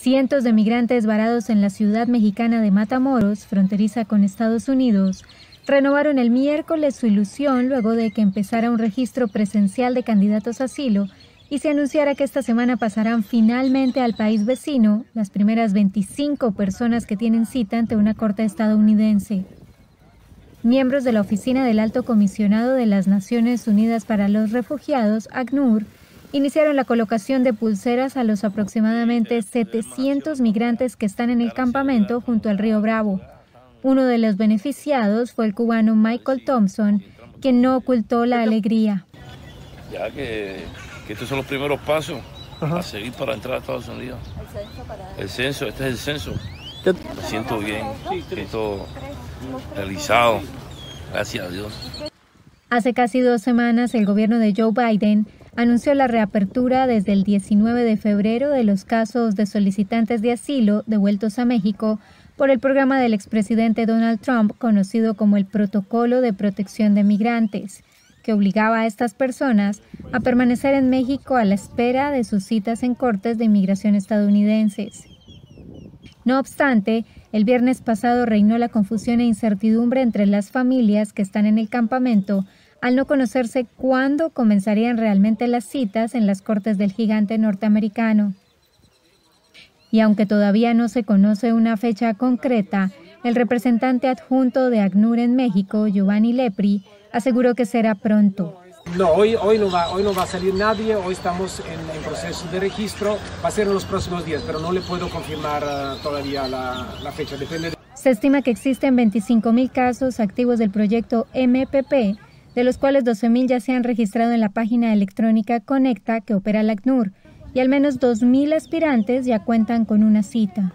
Cientos de migrantes varados en la ciudad mexicana de Matamoros, fronteriza con Estados Unidos, renovaron el miércoles su ilusión luego de que empezara un registro presencial de candidatos a asilo y se anunciara que esta semana pasarán finalmente al país vecino las primeras 25 personas que tienen cita ante una corte estadounidense. Miembros de la Oficina del Alto Comisionado de las Naciones Unidas para los Refugiados, ACNUR, iniciaron la colocación de pulseras a los aproximadamente 700 migrantes que están en el campamento junto al río Bravo. Uno de los beneficiados fue el cubano Michael Thompson, quien no ocultó la alegría. Ya que, estos son los primeros pasos a seguir para entrar a Estados Unidos. El censo, este es el censo. Me siento bien, me siento realizado. Gracias a Dios. Hace casi dos semanas el gobierno de Joe Biden anunció la reapertura desde el 19 de febrero de los casos de solicitantes de asilo devueltos a México por el programa del expresidente Donald Trump conocido como el Protocolo de Protección de Migrantes, que obligaba a estas personas a permanecer en México a la espera de sus citas en cortes de inmigración estadounidenses. No obstante, el viernes pasado reinó la confusión e incertidumbre entre las familias que están en el campamento al no conocerse cuándo comenzarían realmente las citas en las cortes del gigante norteamericano. Y aunque todavía no se conoce una fecha concreta, el representante adjunto de ACNUR en México, Giovanni Lepri, aseguró que será pronto. No, hoy, hoy, no va, hoy no va a salir nadie, hoy estamos en, proceso de registro, va a ser en los próximos días, pero no le puedo confirmar ah, todavía la, fecha. Depende Se estima que existen 25.000 casos activos del proyecto MPP de los cuales 12.000 ya se han registrado en la página electrónica Conecta que opera la ACNUR, y al menos 2.000 aspirantes ya cuentan con una cita.